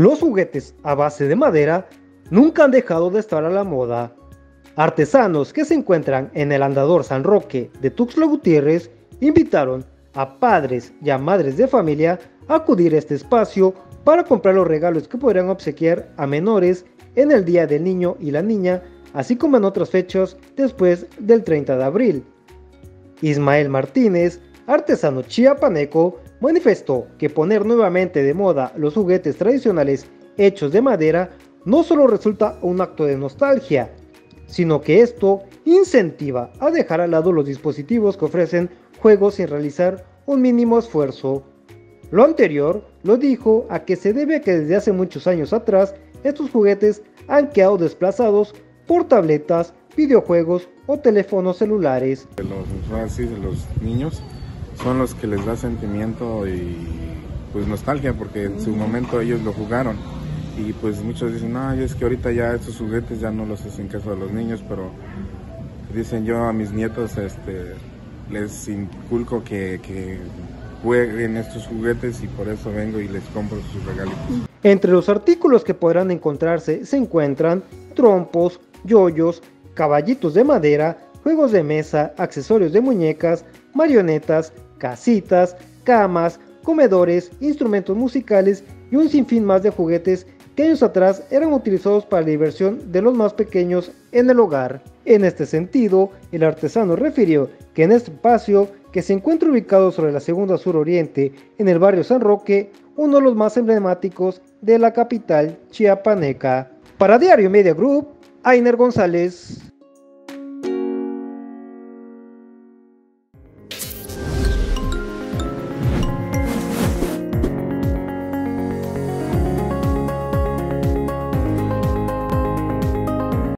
Los juguetes a base de madera nunca han dejado de estar a la moda. Artesanos que se encuentran en el Andador San Roque de Tuxtla Gutiérrez invitaron a padres y a madres de familia a acudir a este espacio para comprar los regalos que podrán obsequiar a menores en el Día del Niño y la Niña, así como en otras fechas después del 30 de abril. Ismael Martínez, artesano chiapaneco, manifestó que poner nuevamente de moda los juguetes tradicionales hechos de madera no solo resulta un acto de nostalgia, sino que esto incentiva a dejar al lado los dispositivos que ofrecen juegos sin realizar un mínimo esfuerzo. Lo anterior lo dijo a que se debe a que desde hace muchos años atrás estos juguetes han quedado desplazados por tabletas, videojuegos o teléfonos celulares. Los de los niños son los que les da sentimiento y pues nostalgia porque en su momento ellos lo jugaron y pues muchos dicen, no, es que ahorita ya estos juguetes ya no los hacen caso a los niños, pero dicen yo a mis nietos este, les inculco que, que jueguen estos juguetes y por eso vengo y les compro sus regalitos. Entre los artículos que podrán encontrarse se encuentran trompos, yoyos, caballitos de madera, juegos de mesa, accesorios de muñecas, marionetas, casitas, camas, comedores, instrumentos musicales y un sinfín más de juguetes que años atrás eran utilizados para la diversión de los más pequeños en el hogar. En este sentido, el artesano refirió que en este espacio, que se encuentra ubicado sobre la segunda sur oriente en el barrio San Roque, uno de los más emblemáticos de la capital chiapaneca. Para Diario Media Group, Ainer González.